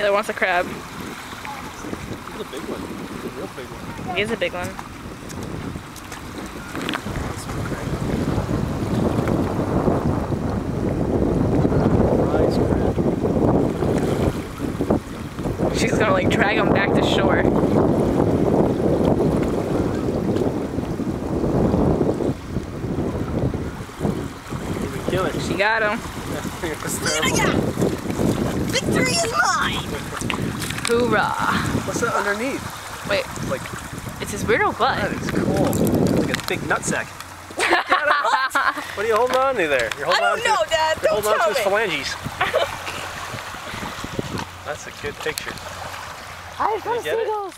Taylor wants a crab. He's a big one. He's a real big one. He is a big one. Nice crab. She's gonna like drag him back to shore. Kill it? She got him. Victory is mine! Hoorah. What's that underneath? Wait, Like, it's his weirdo butt. That is cool. It's like a big nutsack. what are you holding on to there? You're I holding on don't to, know, Dad. you're Don't holding on to tell his phalanges. That's a good picture. I found get it? seagulls.